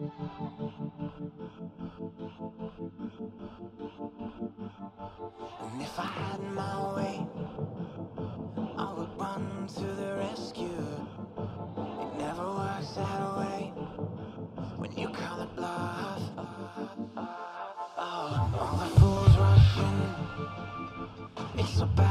And if I had my way, I would run to the rescue. It never works that way when you call it bluff. Oh, all the fools rushing. It's so bad.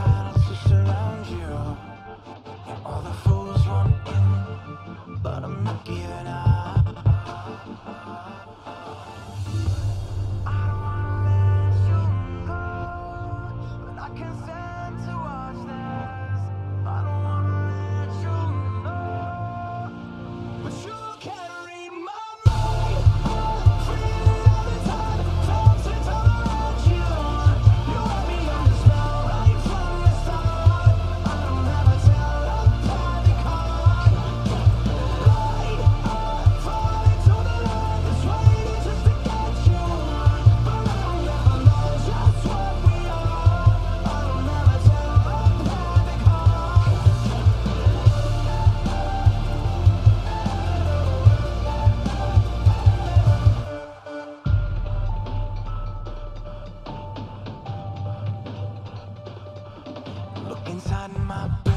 inside my